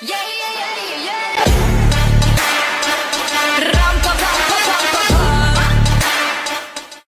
Yeah, yeah.